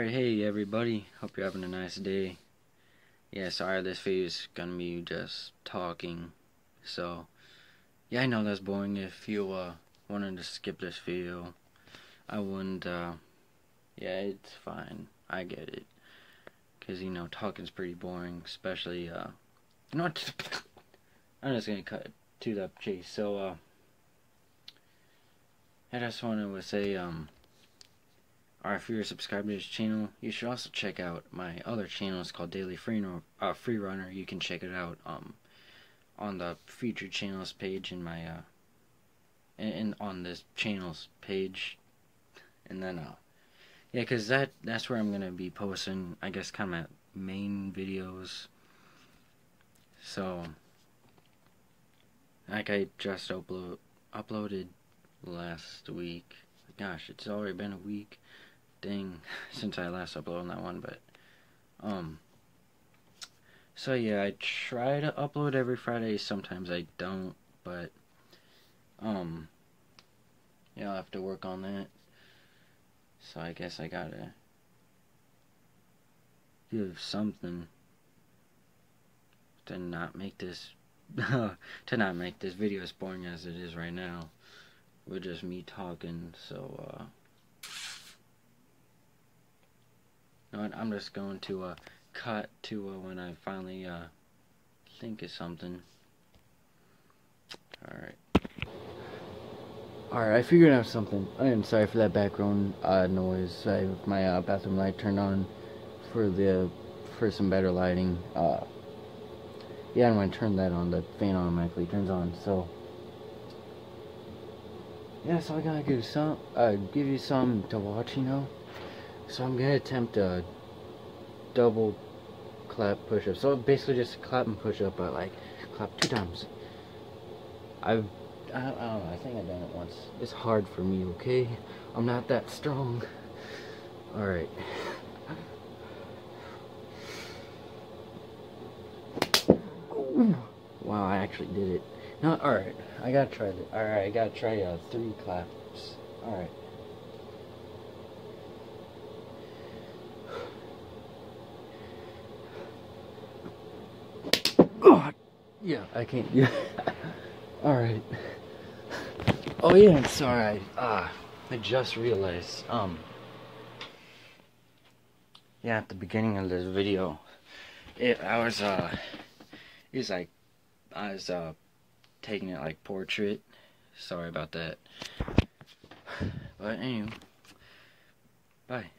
Alright, hey everybody, hope you're having a nice day. Yeah, sorry this video is gonna be just talking. So, yeah, I know that's boring. If you uh, wanted to skip this video, I wouldn't, uh, yeah, it's fine. I get it. Because, you know, talking's pretty boring, especially, uh, you know what? I'm just gonna cut to the chase. So, uh, I just wanted to say, um, or if you're subscribed to this channel, you should also check out my other channel. It's called Daily Free, uh, Free Runner. You can check it out um, on the featured channels page in my uh, and on this channels page, and then uh, yeah, cause that that's where I'm gonna be posting. I guess kind of main videos. So, like I just upload uploaded last week. Gosh, it's already been a week dang since I last uploaded that one, but um so yeah, I try to upload every Friday, sometimes I don't, but um yeah, I'll have to work on that. So I guess I gotta give something to not make this to not make this video as boring as it is right now. With just me talking, so uh I'm just going to uh, cut to uh, when I finally uh, think of something. Alright. Alright, I figured out something. I am sorry for that background uh, noise. I have my uh, bathroom light turned on for the for some better lighting. Uh, yeah, and when I turn that on, the fan automatically turns on. So yeah, so I gotta give some, uh, give you some to watch, you know. So I'm gonna attempt a double clap push up. So basically just clap and push up, but like clap two times. I've I, I don't know. I think I've done it once. It's hard for me. Okay, I'm not that strong. All right. Wow, I actually did it. No, alright. I gotta try it. Alright, I gotta try uh, three claps. Alright. Yeah, I can't. Yeah. All right. Oh yeah, I'm sorry. Ah, I just realized. Um. Yeah, at the beginning of this video, it I was uh, it was like I was uh taking it like portrait. Sorry about that. But anyway, bye.